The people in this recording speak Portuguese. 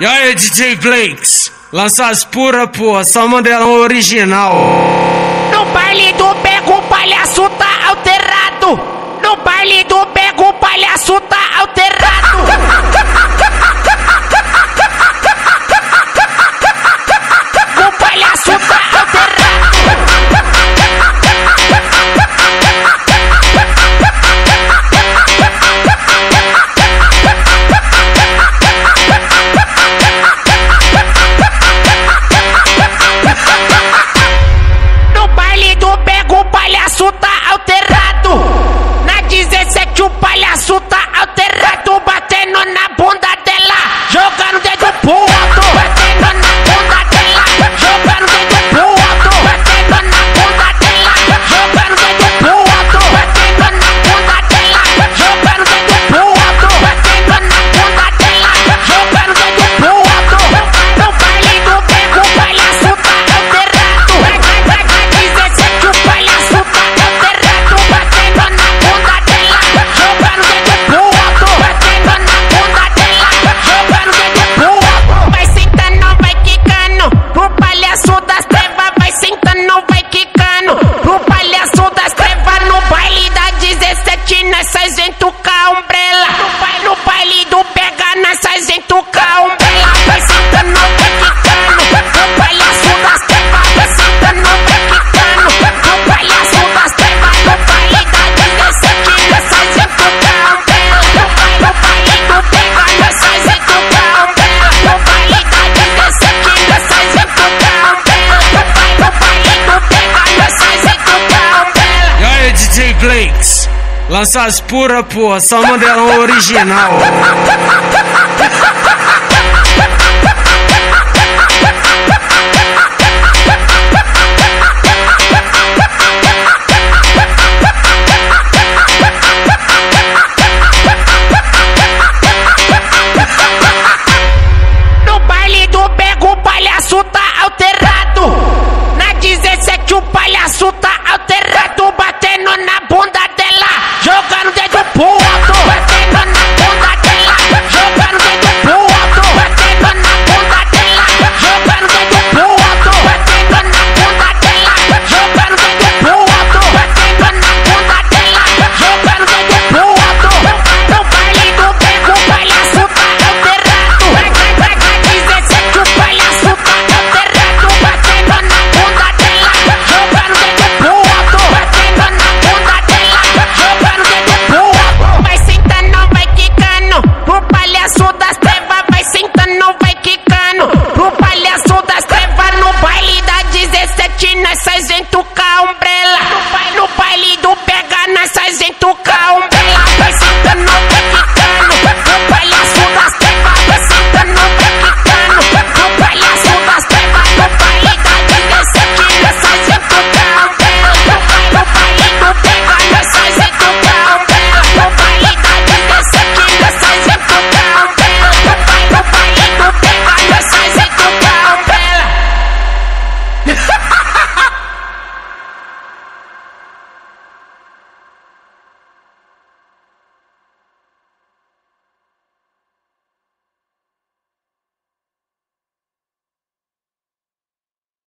E aí, DJ Blanks, lança as pura, pô, só mandelão original. No baile do pego, o palhaço tá alterado. No baile do essa é gente um Lanças pura, porra, só Mandelão original. No baile do Bego, o palhaço tá alterado. Na 17, o palhaço tá alterado.